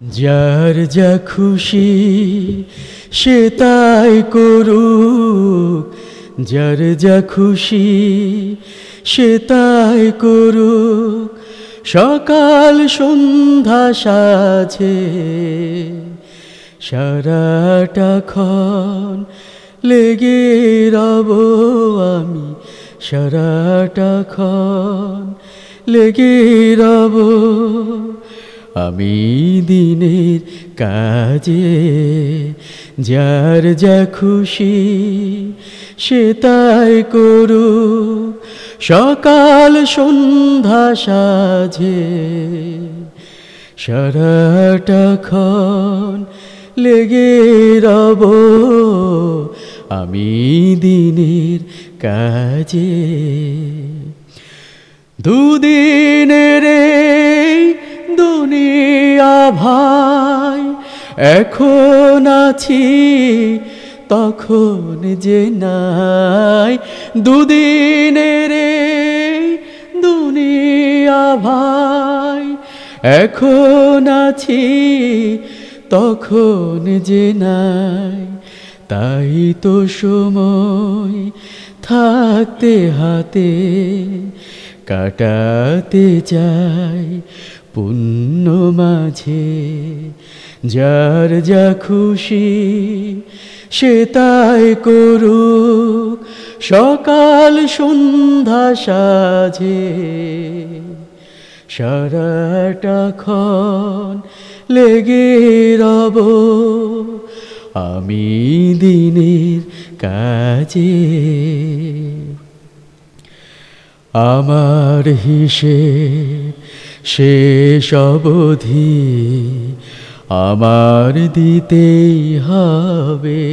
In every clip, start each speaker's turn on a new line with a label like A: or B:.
A: যার যা খুশি সে তাই করুক। যার যা খুশি সে তাই করুক। সকাল সন্ধ্যা সাজে সারাটা ক্ষণ লেগে রব আমি। সারাটা ক্ষণ লেগে রব আমি দিনের কাজে, যার যা খুশি সে তাই করু সকাল সন্ধ্যা সাজে, সারাটা ক্ষণ লেগে রব। আমি দিনের কাজে, দুদিনের দুনিয়া ভাই এখন আছি, তখন যে নাই। দুদিনের দুনিয়া ভাই, এখন আছি, তখন যে নাই। তাই তো সময় থাকতে হাতে, কাটাতে চাই পুণ্য মাঝে, যার যা খুশি সে তাই করুক। সকাল সন্ধ্যা সাজে, সারাটা ক্ষণ লেগে রব। আমি দিনের কাজে, আমার হিসে শেষ অবধি আমার দিতেই হবে।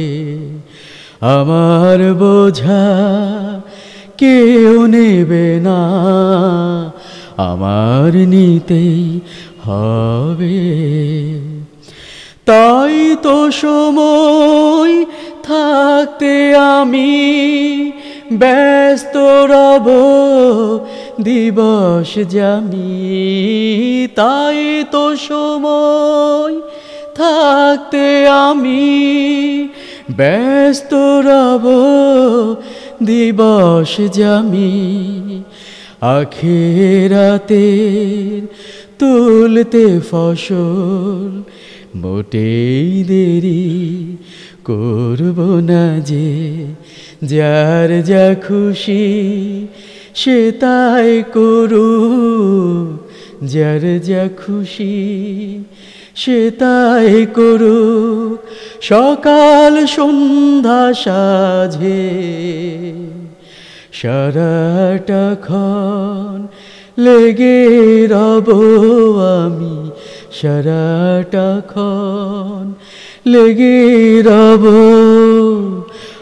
A: আমার বোঝা কেউ নেবে না। আমার নিতেই হবে। তাই তো সময় থাকতে আমি ব্যস্ত রব। দিবস জামি তাই তো সময় থাকতে আমি ব্যস্ত রব। দিবস জামি আখেরাতে তুলতে ফসল মোটেই দেরি করব না যে, যার যা খুশি সে তাই করু যার যা খুশি সে তাই করু সকাল সন্ধ্যা সাঝে সারাটা ক্ষণ লেগে রব আমি। সারাটা ক্ষণ লেগে রব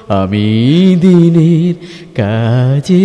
A: আমি দিনের কাজে